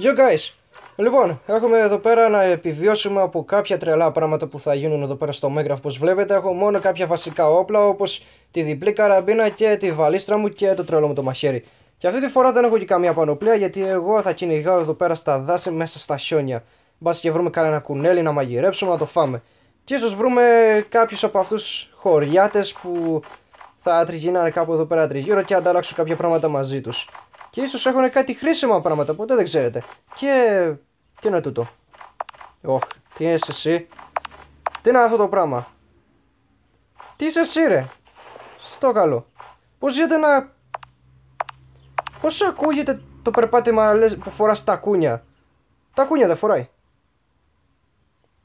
Yo guys, λοιπόν, έχουμε εδώ πέρα να επιβιώσουμε από κάποια τρελά πράγματα που θα γίνουν εδώ πέρα στο Minecraft. Όπως βλέπετε έχω μόνο κάποια βασικά όπλα όπως τη διπλή καραμπίνα και τη βαλίστρα μου και το τρελό μου το μαχαίρι. Και αυτή τη φορά δεν έχω και καμία πανοπλία γιατί εγώ θα κυνηγάω εδώ πέρα στα δάση μέσα στα χιόνια. Μπας και βρούμε κανένα κουνέλι να μαγειρέψουμε να το φάμε. Και ίσως βρούμε κάποιους από αυτούς χωριάτες που θα τριγυρνάνε κάπου εδώ πέρα τριγύρω και ανταλλάξω κάποια πράγματα μαζί τους και ίσως έχουν κάτι χρήσιμα πράγματα, ποτέ δεν ξέρετε. Και... τι είναι τούτο. Ωχ, τι είναι εσύ. Τι είναι αυτό το πράγμα; Τι είσαι εσύ ρε; Στο καλό. Πώς γίνεται να... Πώς ακούγεται το περπάτημα λες, που φοράς τα κούνια; Τα κούνια δεν φοράει.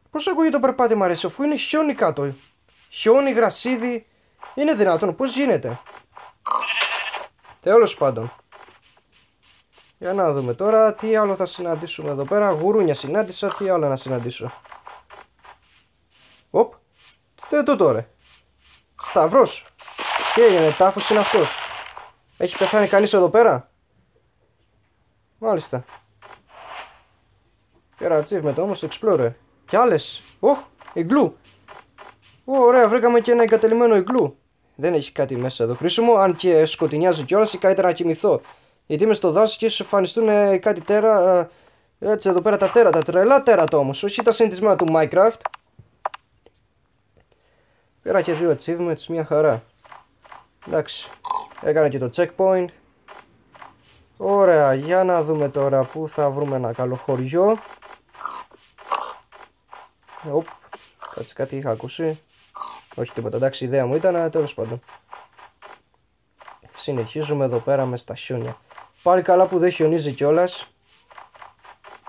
Πώς ακούγεται το περπάτημα ρε, αφού είναι χιόνι κάτω; Χιόνι, γρασίδι. Είναι δυνατόν, πώς γίνεται; Τέλος πάντων. Για να δούμε τώρα τι άλλο θα συναντήσουμε εδώ πέρα. Γουρούνια συνάντησα, τι άλλο να συναντήσω. Οπ, τι είναι τούτο ρε. Σταυρός. Τι έγινε, τάφος είναι αυτός. Έχει πεθάνει κανείς εδώ πέρα; Μάλιστα. Πέρα achievement όμως, explorer. Κι άλλες. Οχ, iglu. Ωραία, βρήκαμε και ένα εγκατελειμμένο iglu. Δεν έχει κάτι μέσα εδώ χρήσιμο, αν και σκοτεινιάζει κιόλας ή καλύτερα να κοιμηθώ. Γιατί είμαι στο δάσος και σου εμφανιστούν ε, κάτι τέρα. Ε, έτσι εδώ πέρα τα τέρα, τα τρελά τέρατα όμως. Όχι τα συνηθισμένα του Minecraft. Πήρα και δύο achievements, μια χαρά. Εντάξει. Έκανα και το checkpoint. Ωραία, για να δούμε τώρα πού θα βρούμε ένα καλό χωριό. Οπ, κάτσε κάτι είχα ακούσει. Όχι τίποτα, εντάξει, η ιδέα μου ήταν, τέλος πάντων. Συνεχίζουμε εδώ πέρα με στα χιόνια. Πάλι καλά που δεν χιονίζει κιόλας.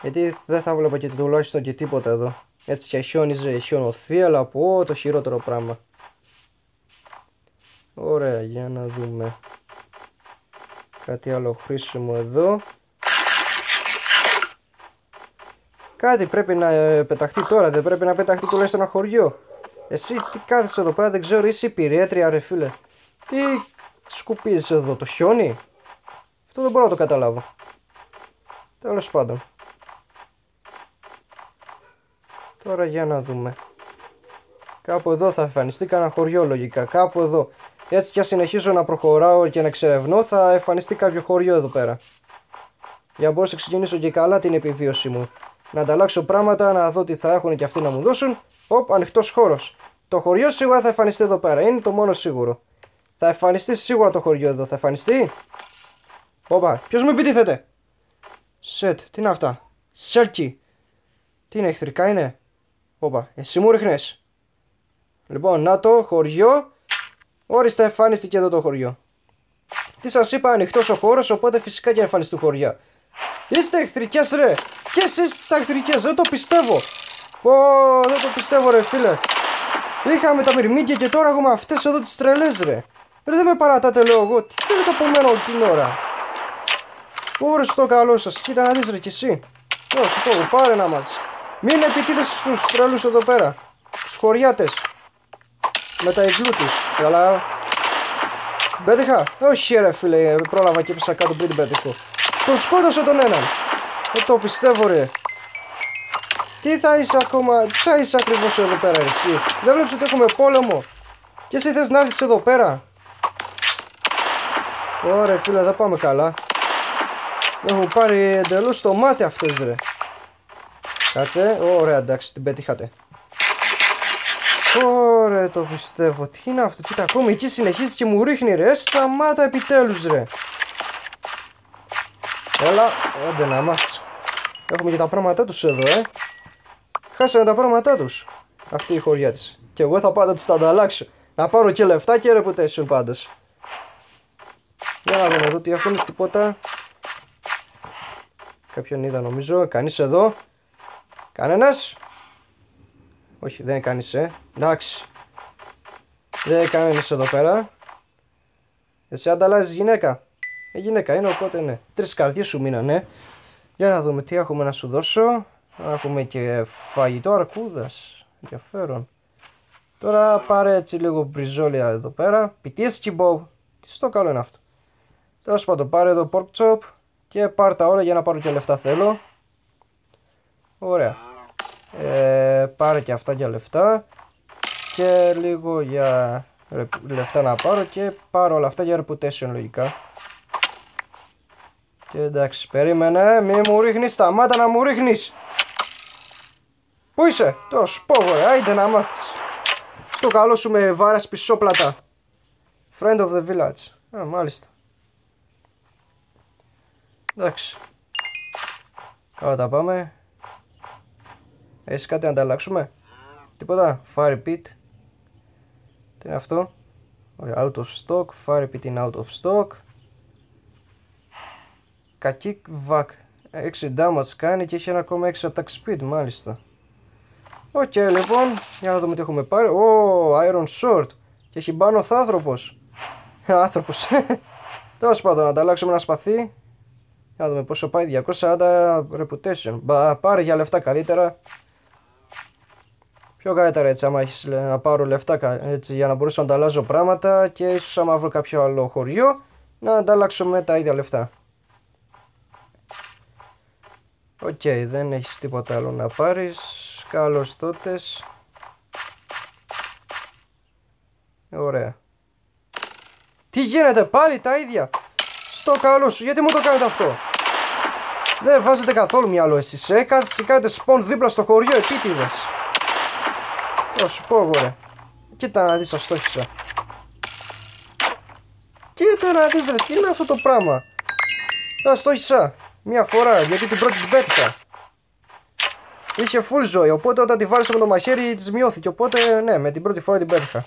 Γιατί δεν θα βλέπα και τουλάχιστον και τίποτα εδώ. Έτσι και χιόνιζε, χιονοθεί, αλλά πω το χειρότερο πράγμα. Ωραία, για να δούμε. Κάτι άλλο χρήσιμο εδώ. Κάτι πρέπει να ε, πεταχτεί τώρα, δεν πρέπει να πεταχτεί τουλάχιστον ένα χωριό. Εσύ τι κάθεσαι εδώ πέρα, δεν ξέρω, είσαι υπηρέτρια ρε φίλε. Τι σκουπίζεις εδώ, το χιόνι; Αυτό δεν μπορώ να το καταλάβω. Τέλος πάντων. Τώρα για να δούμε. Κάπου εδώ θα εμφανιστεί κανένα χωριό λογικά. Κάπου εδώ. Έτσι κι συνεχίζω να προχωράω και να εξερευνώ θα εμφανιστεί κάποιο χωριό εδώ πέρα. Για να μπορώ να ξεκινήσω και καλά την επιβίωσή μου. Να ανταλλάξω πράγματα, να δω τι θα έχουν και αυτοί να μου δώσουν. Οπ, ανοιχτός χώρος. Το χωριό σίγουρα θα εμφανιστεί εδώ πέρα. Είναι το μόνο σίγουρο. Θα εμφανιστεί σίγουρα το χωριό εδώ. Θα εμφανιστεί; Όπα, ποιος μου επιτίθεται; Σετ, τι είναι αυτά; Σέρκι. Τι είναι, εχθρικά είναι; Όπα, εσύ μου ρίχνες. Λοιπόν, να το, χωριό. Όριστα εμφανίστηκε εδώ το χωριό. Τι σας είπα, ανοιχτός ο χώρος, οπότε φυσικά και εμφανιστούν χωριά. Είστε εχθρικές ρε. Και εσείς είστε εχθρικές, δεν το πιστεύω. Πω, δεν το πιστεύω ρε φίλε. Είχαμε τα μυρμήγκια και τώρα έχουμε αυτές εδώ τις τρελές ρε. Ρε δεν με παρατάτε λέω εγώ, τι θέλετε από μένα όλη την ώρα; Ωρε στο καλό σας, κοίτα να δεις ρε κι εσύ. Ω, σου πω, πάρε να μάθεις. Μην επιτίθεσαι στους τρελούς εδώ πέρα. Στους χωριάτες. Με τα ιγλού τους. Αλλά... Πέτυχα; Όχι ρε φίλε, πρόλαβα και έπεσα κάτω πριν την πέτυχω. Τον σκότωσε τον έναν. Δεν το πιστεύω ρε. Τι θα είσαι ακόμα, τι θα είσαι ακριβώς εδώ πέρα εσύ. Δεν βλέπεις ότι έχουμε πόλεμο. Και εσύ θες να έρθεις εδώ πέρα. Ωραία φίλε, θα πάμε καλά. Έχω πάρει εντελώς το μάτι αυτές ρε. Κάτσε, ωραία εντάξει, την πετύχατε. Ωραία το πιστεύω. Τι είναι αυτό, κοίτα ακόμη εκεί συνεχίζεις και μου ρίχνει ρε. Σταμάτα επιτέλους ρε. Έλα, άντε να μάθεις. Έχουμε και τα πράγματά τους εδώ, ε. Χάσανε τα πράγματά τους. Αυτή η χωριά της. Και εγώ θα πάντα τους τα ανταλλάξω. Να πάρω και λεφτά και reputation πάντως. Για να δούμε εδώ τι έχουν, τίποτα. Κάποιον είδα νομίζω. Κανείς εδώ; Κανένας; Όχι δεν είναι κανείς ε. Εντάξει. Δεν είναι κανένας εδώ πέρα. Εσύ ανταλλάζεις γυναίκα; Ε, γυναίκα είναι οπότε ναι. Τρεις καρδιές σου μείνανε. Για να δούμε τι έχουμε να σου δώσω. Έχουμε και φαγητό αρκούδας. Ενδιαφέρον. Τώρα πάρε έτσι λίγο μπριζόλια εδώ πέρα. Πιτίες τσιμπό. Τι στο καλό είναι αυτό. Τέλος πάντων πάρε εδώ pork chop. Και πάρ τα όλα για να πάρω και λεφτά θέλω. Ωραία. Ε, πάρε και αυτά για λεφτά. Και λίγο για λεφτά να πάρω και πάρω όλα αυτά για reputation λογικά. Και εντάξει, περίμενε, μη μου ρίχνεις, σταμάτα να μου ρίχνεις. Πού είσαι, το σου πω άιντε να μάθεις. Στο καλό σου με βάρας πισόπλατα. Friend of the village. Α, μάλιστα. Εντάξει. Καλά τα πάμε. Έχεις κάτι να ανταλλάξουμε; Τίποτα. Fire pit. Τι είναι αυτό; Out of stock. Fire pit in out of stock. Κακή βακ. 6 damage κάνει και έχει ένα ακόμα 6 attack speed μάλιστα. OK okay, λοιπόν. Για να δούμε τι έχουμε πάρει. Ω, oh, iron sword. Και έχει πάνω άνθρωπος. Άνθρωπος. Τέλος πάντων, να ανταλλάξουμε ένα σπαθί. Για να δούμε πόσο πάει. 240 reputation. Μπα, πάρε για λεφτά καλύτερα. Πιο καλύτερα έτσι άμα έχεις να πάρω λεφτά έτσι, για να μπορέσω να ανταλλάζω πράγματα και ίσως άμα βρω κάποιο άλλο χωριό να ανταλλάξω με τα ίδια λεφτά. OK, okay, δεν έχεις τίποτα άλλο να πάρεις. Καλώς τότες. Ωραία. Τι γίνεται πάλι τα ίδια; Στο καλό σου, γιατί μου το κάνετε αυτό; Δεν βάζετε καθόλου μυαλό εσείς, ε. Κάνετε spawn δίπλα στο χωριό επίτηδες. Θα σου πω εγώ ρε. Κοίτα να δεις αστόχησα. Κοίτα να δεις ρε, τι είναι αυτό το πράγμα; Αστόχησα. Μια φορά, γιατί την πρώτη την πέτυχα. Είχε full ζωή, οπότε όταν τη βάλισα με το μαχαίρι της μειώθηκε. Οπότε ναι, με την πρώτη φορά την πέτυχα.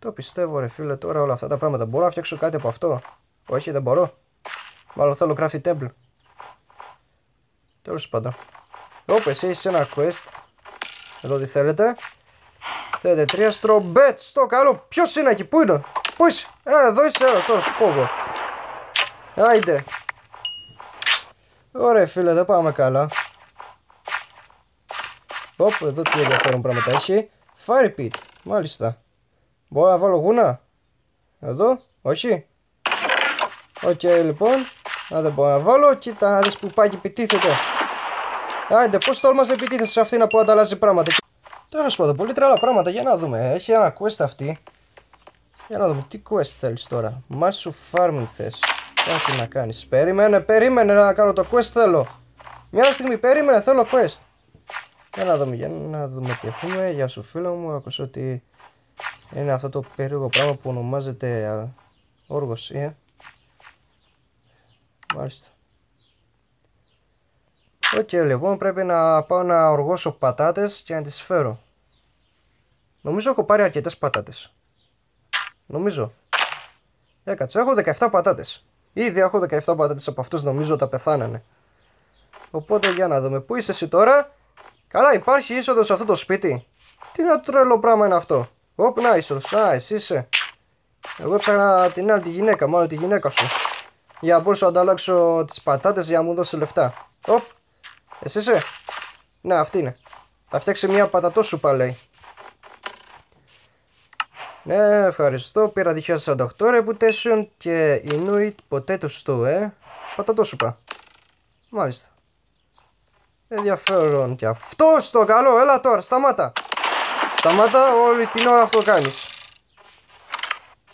Το πιστεύω ρε φίλε τώρα όλα αυτά τα πράγματα. Μπορώ να φτιάξω κάτι από αυτό; Όχι δεν μπορώ. Μάλλον θέλω crafty temple. Τέλος πάντων. Ωπε εσύ έχεις ένα quest εδώ τι θέλετε. Θέλετε τρία στρομπέτ στο καλό. Ποιος είναι εκεί, πού είναι, πού είσαι; Ε, εδώ είσαι, εδώ, τώρα σου πω εγώ. Άιντε. Ωραία φίλε, δεν πάμε καλά. Οπ, εδώ τι ενδιαφέρον πράγματα έχει. Fire pit, μάλιστα. Μπορώ να βάλω γούνα; Εδώ, όχι; OK, okay, λοιπόν. Να δεν μπορώ να βάλω. Κοίτα να δεις που πάει και επιτίθεται. Άιντε, πώς τόλμας να επιτίθεσαι σε αυτήν που ανταλλάσσει πράγματα; Τέλο πάντων, πολύ τρέλα πράγματα. Για να δούμε. Έχει ένα quest αυτή. Για να δούμε τι quest θέλεις τώρα; Μάσου farming θες. Κάτι να κάνεις. Περίμενε, περίμενε να κάνω το quest θέλω. Μια στιγμή, περίμενε, θέλω quest. Για να δούμε, για να δούμε τι έχουμε. Γεια σου φίλο μου, άκουσα ότι είναι αυτό το περίεργο πράγμα που ονομάζεται όργωση. Μάλιστα. OK, okay, λοιπόν πρέπει να πάω να οργώσω πατάτες και να τις φέρω. Νομίζω έχω πάρει αρκετές πατάτες. Νομίζω. Έκατσε, έχω 17 πατάτες. Ήδη έχω 17 πατάτες από αυτούς νομίζω τα πεθάνανε. Οπότε για να δούμε. Πού είσαι εσύ τώρα; Καλά υπάρχει είσοδος σε αυτό το σπίτι; Τι να τρελό πράγμα είναι αυτό; Ωπ, να είσοδος. Α, εσύ είσαι. Εγώ έψαχνα την άλλη τη γυναίκα, μάλλον τη γυναίκα σου. Για να μπορέσω να ανταλλάξω τις πατάτες για να μου δώσει λεφτά. Οπ, εσύ είσαι. Ναι, αυτή είναι. Θα φτιάξει μια πατατόσουπα λέει. Ναι, ευχαριστώ. Πήρα 2048 reputation και Inuit potato stew, ε. Πατατόσουπα. Μάλιστα. Ενδιαφέρον και αυτό στο καλό. Έλα τώρα, σταμάτα. Σταμάτα, όλη την ώρα αυτό κάνεις.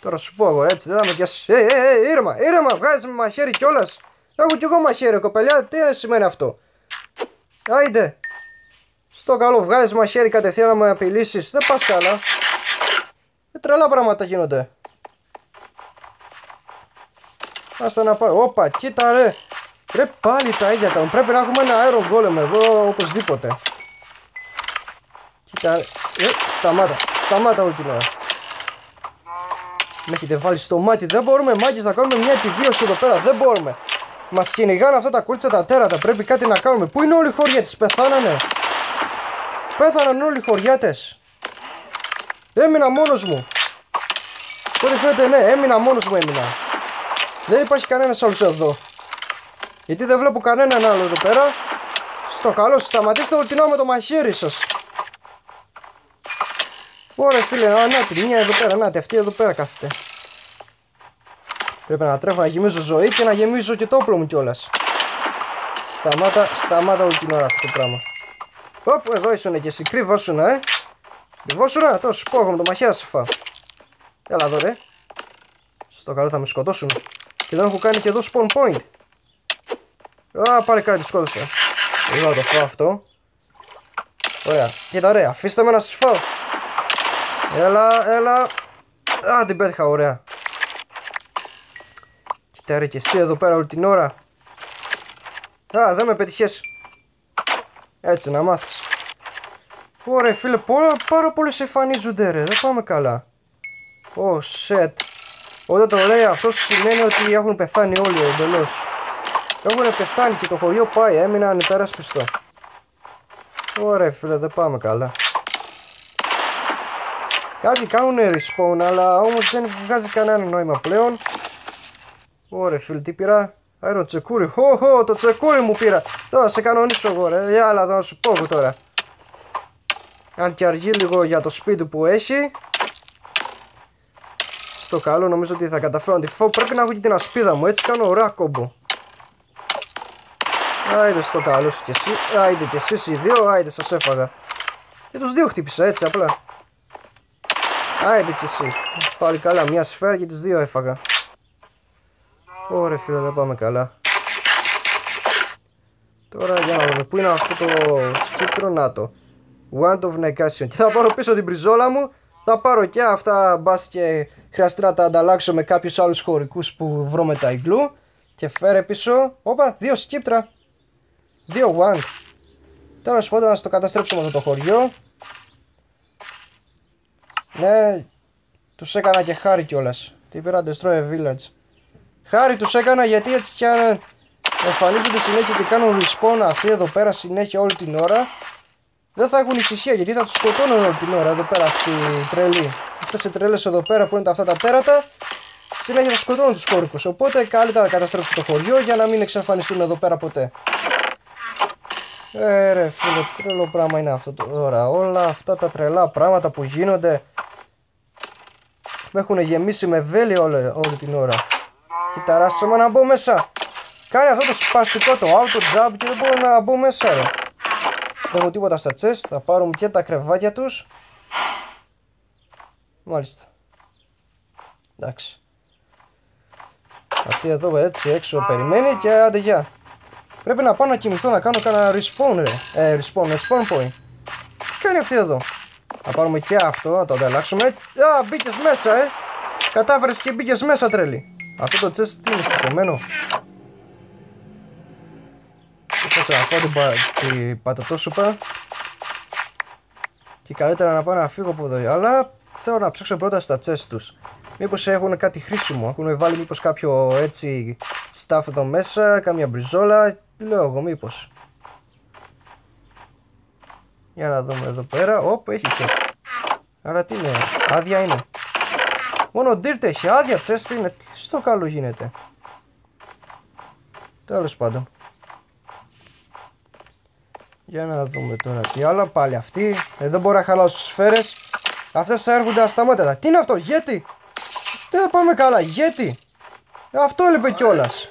Τώρα σου πω εγώ έτσι, δεν θα με πιάσεις. Ε, ε, ε, ήρεμα, ήρεμα, βγάζεις με μαχαίρι κιόλας. Έχω κι εγώ μαχαίρι, κοπελιά, τι σημαίνει αυτό. Άιντε. Στο καλό βγάζεις μαχαίρι κατευθείαν να με απειλήσεις. Δεν πας καλά. Ε, τρελά πράγματα γίνονται. Άστα να πάω. Όπα, κοίτα ρε. Ρε πάλι τα ίδια κάνουν. Πρέπει να έχουμε ένα αέρο γκόλεμ εδώ οπωσδήποτε. Κοίτα ρε. Ε, σταμάτα. Σταμάτα όλη την ώρα. Με έχετε βάλεις στο μάτι. Δεν μπορούμε μάγκες να κάνουμε μια επιβίωση εδώ πέρα. Δεν μπορούμε. Μας κυνηγάνε αυτά τα κούρτσα τα τέρατα. Πρέπει κάτι να κάνουμε. Πού είναι όλοι οι χωριάτε, πεθάνανε. Πέθαναν όλοι οι χωριάτε. Έμεινα μόνος μου. Ό,τι φαίνεται, ναι, έμεινα μόνος μου έμεινα. Δεν υπάρχει κανένας άλλος εδώ. Γιατί δεν βλέπω κανέναν άλλο εδώ πέρα. Στο καλό, σταματήστε όλη την ώρα με το μαχαίρι σας. Ωραία φίλε, να, να τη μία εδώ πέρα, να αυτή εδώ πέρα κάθεται. Πρέπει να τρέχω να γεμίζω ζωή και να γεμίζω και το όπλο μου κιόλας. Σταμάτα, σταμάτα όλη την ώρα αυτό το πράγμα. Οπ, εδώ ήσουν και εσύ, κρύβωσουν, ε. Κρύβωσουν, τόσο πω, έχω με το μαχαίρα σε φάω. Έλα εδώ, ρε. Στο καλό θα με σκοτώσουν. Και δεν έχω κάνει και εδώ spawn point. Α, πάλι κάτι τη σκότωσα. Εγώ το φάω αυτό. Ωραία. Κοίτα, ωραία. Αφήστε με να σας φάω. Έλα, έλα. Α, την πέτυχα, ωραία. Κοίτα ρε και εσύ εδώ πέρα όλη την ώρα. Α, δεν με πετυχες. Έτσι να μάθεις. Ωραία φίλε, πάρα, πάρα πολλές εμφανίζονται ρε, δεν πάμε καλά. Ω, oh, shit. Όταν το λέει αυτό σημαίνει ότι έχουν πεθάνει όλοι εντελώς. Έχουν πεθάνει και το χωριό πάει, έμεινα ανυπέρασπιστο. Ωραία φίλε, δεν πάμε καλά. Κάποιοι κάνουν respawn, αλλά όμως δεν βγάζει κανένα νόημα πλέον. Ωραία φίλε, τι πήρα; Άιρο τσεκούρι. Χω, χω, το τσεκούρι μου πήρα. Τώρα σε κανονίσω εγώ ρε. Για άλλα, να σου πω τώρα. Αν και αργεί λίγο για το σπίτι που έχει. Στο καλό νομίζω ότι θα καταφέρω να τη φάω. Πρέπει να έχω και την ασπίδα μου. Έτσι κάνω ωραία κόμπο. Άιντε στο καλό σου κι εσύ. Άιντε κι εσείς οι δύο. Άιντε σας έφαγα. Και τους δύο χτύπησα έτσι απλά. Άιντε κι εσύ. Πάλι καλά. Μια σφαίρα και τις δύο έφαγα. Ωραία φίλε δεν πάμε καλά. Τώρα για να δούμε πού είναι αυτό το σκύπτρο να το. One of Negation. Και θα πάρω πίσω την πριζόλα μου. Θα πάρω και αυτά μπας και χρειαστεί να τα ανταλλάξω με κάποιους άλλους χωρικούς που βρω με τα ιγκλού. Και φέρε πίσω. Όπα, δύο σκύπτρα. Δύο one. Τέλος πάντων, να το καταστρέψουμε αυτό το χωριό. Ναι, τους έκανα και χάρη κιόλας. Τι πήρα, Destroy a Village. Χάρη τους έκανα γιατί έτσι κι αν εμφανίζονται συνέχεια και κάνουν respawn αυτοί εδώ πέρα συνέχεια όλη την ώρα δεν θα έχουν ησυχία γιατί θα τους σκοτώνουν όλη την ώρα εδώ πέρα αυτοί οι τρελοί. Αυτές οι τρέλες εδώ πέρα που είναι αυτά τα τέρατα συνέχεια θα σκοτώνουν τους κόρικους οπότε καλύτερα να καταστρέψουν το χωριό για να μην εξαφανιστούν εδώ πέρα ποτέ. Ε ρε φίλε τι τρελό πράγμα είναι αυτό τώρα όλα αυτά τα τρελά πράγματα που γίνονται με έχουν γεμίσει με βέλη όλη, όλη την ώρα. Κοιταράσαμε να μπω μέσα. Κάνει αυτό το σπαστικό το auto jump και δεν μπορώ να μπω μέσα ρε. Δεν έχω τίποτα στα chest. Θα πάρουμε και τα κρεβάτια τους. Μάλιστα. Εντάξει. Αυτή εδώ έτσι έξω περιμένει και άντε γεια. Πρέπει να πάω να κοιμηθώ να κάνω κανένα respawn ρε. Ε, respawn, respawn point. Τι κάνει αυτή εδώ; Θα πάρουμε και αυτό, να το ανταλλάξουμε. Α, μπήκες μέσα ε. Κατάφερες και μπήκες μέσα τρέλη. Αυτό το chest τι είναι στοιχειωμένο; Κάτσε να πάω την, πα... την πατατόσουπα. Και καλύτερα να πάω να φύγω από εδώ. Αλλά θέλω να ψάξω πρώτα στα chest τους. Μήπως έχουν κάτι χρήσιμο. Έχουν βάλει μήπως κάποιο έτσι stuff εδώ μέσα. Κάμια μπριζόλα. Λέω εγώ μήπως. Για να δούμε εδώ πέρα. Ωπ, έχει chest. Αλλά τι είναι. Άδεια είναι. Μόνο dirt έχει, άδεια chest είναι. Τι στο καλό γίνεται. Τέλος πάντων. Για να δούμε τώρα τι άλλο. Πάλι αυτή. Εδώ μπορώ να χαλάσω σφαίρες. Αυτές θα έρχονται ασταμάτητα. Τι είναι αυτό, γιατί. Δεν πάμε καλά, γιατί. Αυτό έλειπε κιόλας.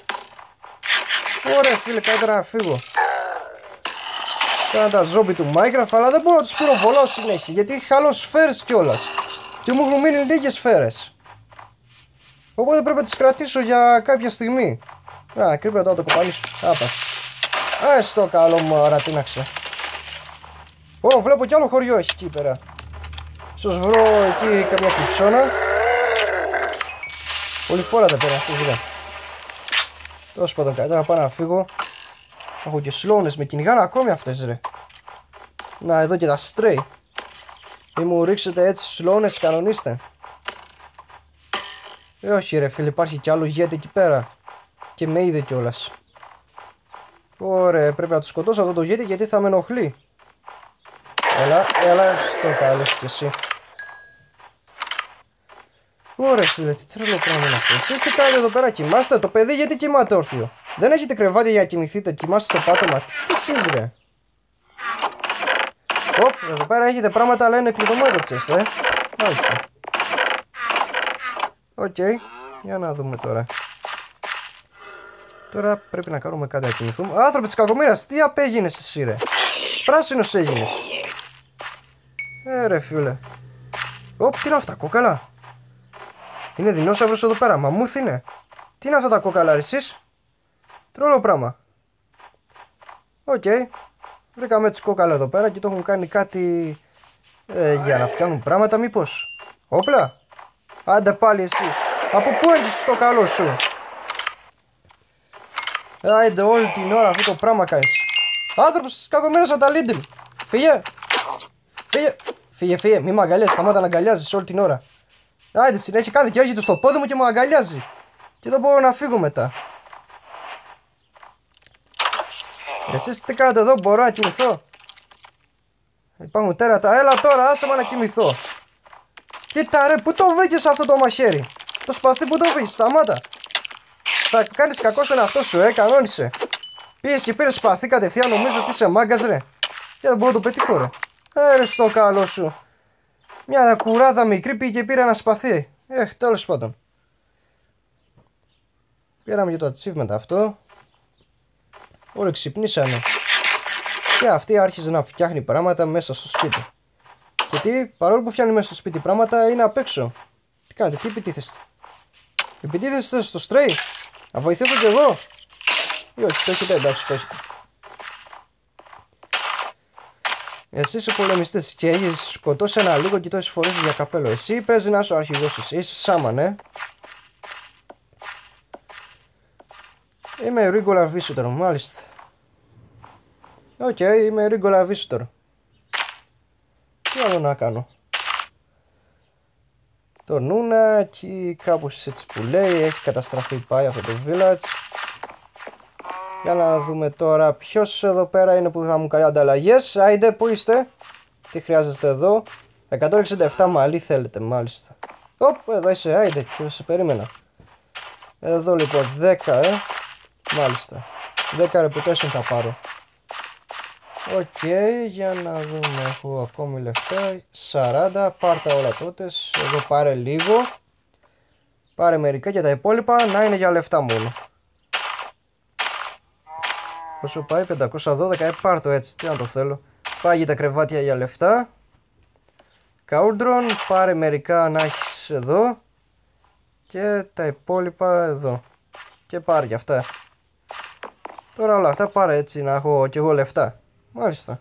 Ωραία φίλε, καλύτερα να φύγω. Κάνα τα ζόμπι του Minecraft, αλλά δεν μπορώ να τους πυροβολάω συνέχεια γιατί χαλώ σφαίρες κιόλας. Και μου έχουν μείνει λίγες σφαίρες. Οπότε πρέπει να τις κρατήσω για κάποια στιγμή. Α, κρύπα τώρα το κοπανίσω. Άπα. Α, στο καλό μου αρατίναξε. Ω, βλέπω κι άλλο χωριό έχει εκεί πέρα. Ίσως βρω εκεί καμιά κλειψώνα. Πολύ φορά τα πέρα αυτό ζητά. Τόσο πάντων κάτι, να πάω να φύγω. Έχω και σλόνες με κυνηγάνε ακόμη αυτές ρε. Να εδώ και τα stray. Μη μου ρίξετε έτσι σλόνες κανονίστε. Ε, όχι ρε φίλε, υπάρχει κι άλλο γέτη εκεί πέρα. Και με είδε κιόλας. Ωραία, πρέπει να το σκοτώσω αυτό το γέτη γιατί θα με ενοχλεί. Έλα, έλα, στο καλός κι εσύ. Ωραία φίλε, τι τρελό πράγμα είναι αυτό. Εσείς τι κάνετε εδώ πέρα, κοιμάστε το παιδί γιατί κοιμάται όρθιο. Δεν έχετε κρεβάτια για να κοιμηθείτε, κοιμάστε στο πάτωμα. Τι είστε εσείς ρε. Οπ, εδώ πέρα έχετε πράγματα αλλά είναι κλειδωμένο τσες, ε. Μάλιστα. OK, okay. για να δούμε τώρα. Τώρα πρέπει να κάνουμε κάτι να κοιμηθούμε. Άνθρωποι της κακομοίρας, τι απέγινες εσύ, ρε. Πράσινος έγινες. Ε, ρε φίλε. Ωπ, τι είναι αυτά, κόκαλα. Είναι δεινόσαυρος εδώ πέρα, μαμούθ είναι. Τι είναι αυτά τα κόκαλα, ρε, εσείς; Τρελό πράγμα. OK. Okay. Βρήκαμε έτσι κόκαλα εδώ πέρα και το έχουν κάνει κάτι ε, για να φτιάχνουν πράγματα μήπως. Όπλα. Άντε πάλι εσύ. Από πού έρχεσαι στο καλό σου; Άντε όλη την ώρα αυτό το πράγμα κάνεις. Άνθρωπος κακομοίρας από τα Lidl. Φύγε. Φύγε. Φύγε, φύγε. Μη με αγκαλιάζει. Σταμάτα να αγκαλιάζεις όλη την ώρα. Άντε συνέχεια κάνει και έρχεται στο πόδι μου και μου αγκαλιάζει. Και δεν μπορώ να φύγω μετά. Εσείς τι κάνετε εδώ, μπορώ να κοιμηθώ; Υπάρχουν τέρατα, έλα τώρα, άσε με να κοιμηθώ. Κοίτα ρε, πού το βρήκες αυτό το μαχαίρι; Το σπαθί που το βρήκες, σταμάτα. Θα κάνεις κακό στον εαυτό σου, ε, κανόνισε. Πήγες και πήρες σπαθί κατευθείαν, νομίζω ότι είσαι μάγκας ρε. Και δεν μπορώ να το πετύχω ρε. Ε, ρε στο καλό σου. Μια κουράδα μικρή πήγε και πήρε ένα σπαθί. Έχ, τέλος πάντων. Πήραμε και το achievement αυτό. Όλοι ξυπνήσανε. Και αυτή άρχιζε να φτιάχνει πράγματα μέσα στο σπίτι. Και τι, παρόλο που φτιάχνει μέσα στο σπίτι πράγματα, είναι απ' έξω. Τι κάνετε, τι επιτίθεστε; Επιτίθεστε στο stray; Να βοηθήσω κι εγώ; Ή όχι, το έχετε, εντάξει, το έχετε. Εσύ είσαι πολεμιστής και έχεις σκοτώσει ένα λίγο και τόσες φορές για καπέλο. Εσύ πρέπει να είσαι ο αρχηγός Είσαι shaman, ε. Είμαι Regular Visitor, μάλιστα. OK, okay, είμαι Regular Visitor. Τι άλλο να κάνω; Το Νούνα εκεί κάπως έτσι που λέει έχει καταστραφεί πάει αυτό το village. Για να δούμε τώρα ποιος εδώ πέρα είναι που θα μου κάνει ανταλλαγές. Άιντε, πού είστε; Τι χρειάζεστε εδώ; 167 μαλλί θέλετε μάλιστα. Οπ, εδώ είσαι, άιντε και σε περίμενα. Εδώ λοιπόν 10 ε. Μάλιστα. 10 reputation θα πάρω. OK, okay, για να δούμε, έχω ακόμη λεφτά, 40, πάρτα όλα τότες, εδώ πάρε λίγο, πάρε μερικά και τα υπόλοιπα να είναι για λεφτά μόνο. Πόσο πάει, 512, ε, πάρ το έτσι, τι να το θέλω. Πάγει τα κρεβάτια για λεφτά. Cauldron, πάρε μερικά να έχεις εδώ. Και τα υπόλοιπα εδώ. Και πάρε και αυτά. Τώρα όλα αυτά πάρε έτσι να έχω και εγώ λεφτά. Μάλιστα.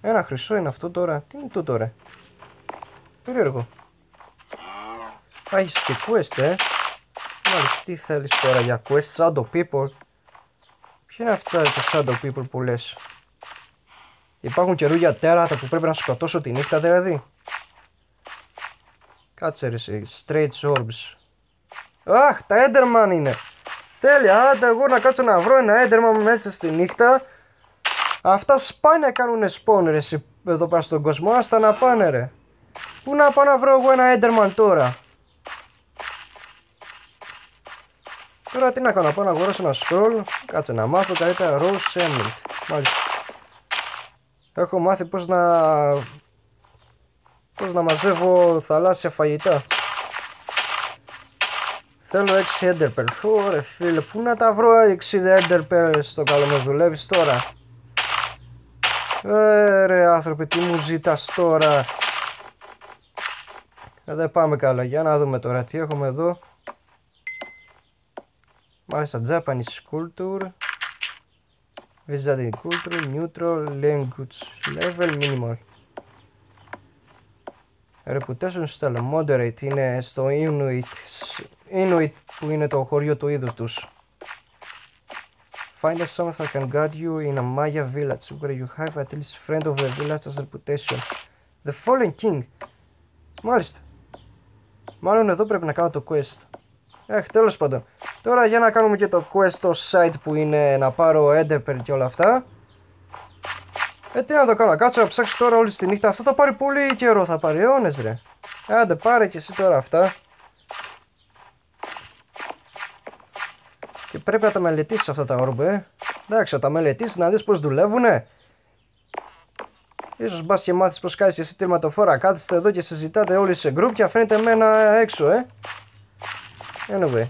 Ένα χρυσό είναι αυτό τώρα. Τι είναι το τώρα. Περίεργο. Α, έχεις και quest, ε; Μάλιστα, τι θέλεις τώρα για quest, shadow people. Ποια είναι αυτά τα shadow people που λες; Υπάρχουν καιρούργια τέρατα που πρέπει να σκοτώσω τη νύχτα δηλαδή; Κάτσε ρε εσύ, straight orbs. Αχ, τα Enderman είναι. Τέλεια, άντε εγώ να κάτσω να βρω ένα Enderman μέσα στη νύχτα Αυτά σπάνια κάνουν spawn ρε εδώ πέρα στον κόσμο, άστα να πάνε ρε. Πού να πάω να βρω εγώ ένα Enderman τώρα; Τώρα τι να κάνω, να πάω να αγοράσω ένα scroll, κάτσε να μάθω καλύτερα Rose Emerald. Μάλιστα. Έχω μάθει πώς να... Πώς να μαζεύω θαλάσσια φαγητά. Θέλω 6 Enderpearl. Ωρε φίλε, πού να τα βρω 6 Enderpearl στο καλό με δουλεύεις τώρα; Ε, ρε άνθρωπε, τι μου ζητάς τώρα; Ε, δεν πάμε καλά. Για να δούμε τώρα τι έχουμε εδώ. Μάλιστα, Japanese culture. Visiting culture, neutral, language level, minimal. Reputation style, moderate, είναι στο Inuit, Inuit που είναι το χωριό του είδους τους. Find a someone that can guide you in a Maya village where you have at least friend of the village as reputation. The Fallen King. Μάλιστα. Μάλλον εδώ πρέπει να κάνω το quest. Έχ, τέλος πάντων. Τώρα για να κάνουμε και το quest στο site που είναι να πάρω Enderpearl και όλα αυτά. Ε, τι να το κάνω, κάτσω να ψάξω τώρα όλη τη νύχτα. Αυτό θα πάρει πολύ καιρό, θα πάρει αιώνες ρε. Άντε πάρε και εσύ τώρα αυτά. Και πρέπει να τα μελετήσεις αυτά τα όρμπε. Ε. Εντάξει, να τα μελετήσεις να δεις πώς δουλεύουνε. Ίσως μπας και μάθεις πως κάνεις εσύ τερματοφόρα Κάθεστε εδώ και συζητάτε όλοι σε group και αφήνετε εμένα έξω ε Anyway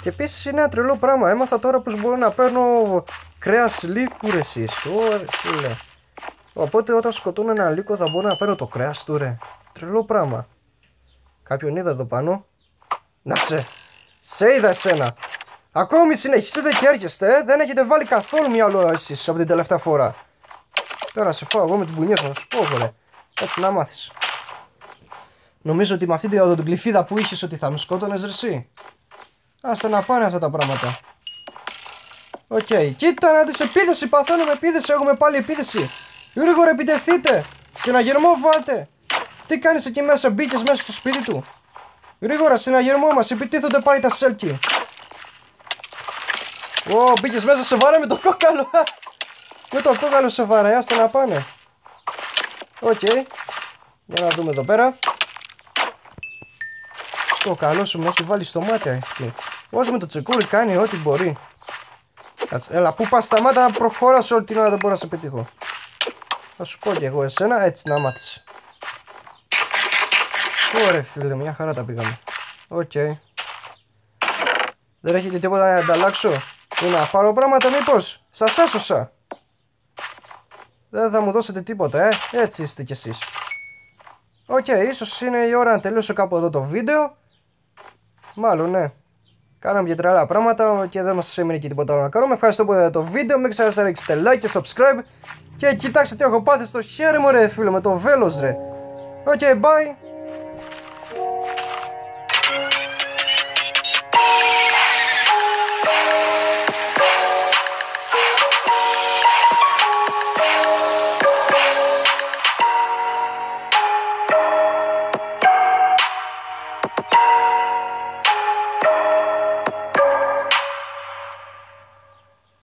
Και επίσης είναι ένα τρελό πράγμα. Έμαθα τώρα πως μπορώ να παίρνω κρέας λύκου ρε εσείς. Ωρε φίλε. Οπότε όταν σκοτώνω ένα λύκο θα μπορώ να παίρνω το κρέας του ρε. Τρελό πράγμα. Κάποιον είδα εδώ πάνω. Να σε. Σε είδα εσένα. Ακόμη συνεχίσετε και έρχεστε, ε; δεν έχετε βάλει καθόλου μυαλό εσείς από την τελευταία φορά. Τώρα σε φάω εγώ με τις μπουνιές μου, σου πω, βρε. Έτσι να μάθεις. Νομίζω ότι με αυτή την κλειφίδα που είχες ότι θα με σκότωνες ρε εσύ. Άστε να πάνε αυτά τα πράγματα. Οκ. Okay. Κοίτα να δεις επίδεση. Παθαίνουμε επίδεση. Έχουμε πάλι επίδεση. Γρήγορα επιτεθείτε. Συναγερμό βάλτε. Τι κάνεις εκεί μέσα. Μπήκες μέσα στο σπίτι του. Γρήγορα συναγερμό μας. Επιτίθονται πάλι τα σέλκι. Ω, μπήκες μέσα σε βάρα με το κόκαλο. με το κόκαλο σε βάρα. Άστε να πάνε. OK. Okay. Για να δούμε εδώ πέρα. Στο καλό σου με έχει βάλει στο μάτι αυτή. Όσο με το τσεκούρι κάνει ό,τι μπορεί. Κάτσε, έλα, πού πας σταμάτα να προχωράς όλη την ώρα δεν μπορώ να σε πετύχω. Θα σου πω και εγώ εσένα, έτσι να μάθεις. Ωραία φίλε, μια χαρά τα πήγαμε. OK. Okay. Δεν έχετε τίποτα να ανταλλάξω; Ή να πάρω πράγματα μήπως; Σας έσωσα. Δεν θα μου δώσετε τίποτα, ε. Έτσι είστε κι εσείς. OK, okay, ίσως είναι η ώρα να τελειώσω κάπου εδώ το βίντεο. Μάλλον, ναι. Κάναμε και τρελά πράγματα και δεν μας έμεινε και τίποτα άλλο να κάνουμε. Ευχαριστώ που είδατε το βίντεο. Μην ξεχάσετε να ρίξετε like και subscribe. Και κοιτάξτε τι έχω πάθει στο χέρι μου ρε φίλε με το βέλος ρε. OK, okay, bye.